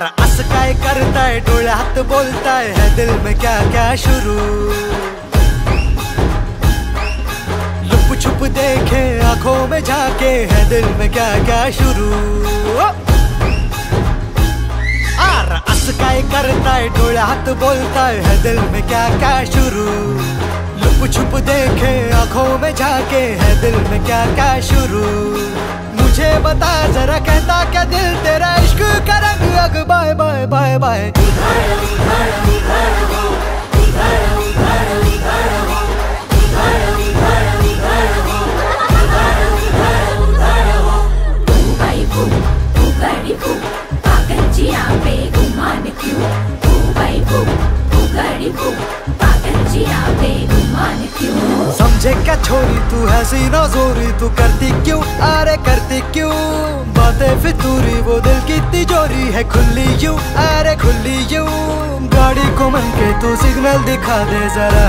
है डोला हाथ बोलता है है दिल में क्या क्या शुरू? लुप छुप देखे, आँखों में झाके, है दिल में क्या क्या शुरू? आर असकाय करता है डोला हाथ बोलता है दिल में क्या क्या शुरू? लुप छुप देखे, आँखों में झाके, है दिल में क्या क्या शुरू? बता, जरा कहता क्या दिल तेरा इश्क का रंग अग, बाय बाय बाय बाय। समझे क्या छोरी, तू है सीना, जोरी, तू करती क्यों? बातें फितूरी, वो दिल की तिजोरी है, खुली यू, अरे खुली यू। गाड़ी को मन के तू सिग्नल दिखा दे जरा।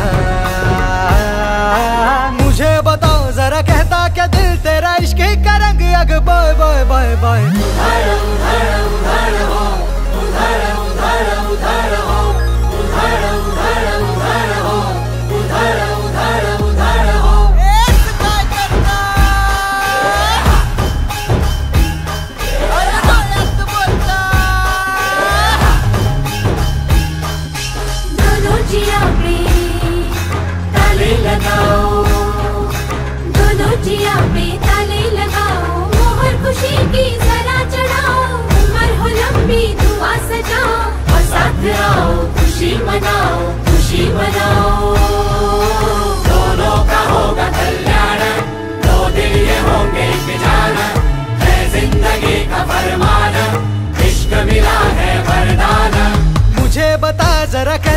मुझे बताओ, जरा कहता क्या दिल तेरा इश्क का रंग? अग बाय बाय बाय बाय मुझे बता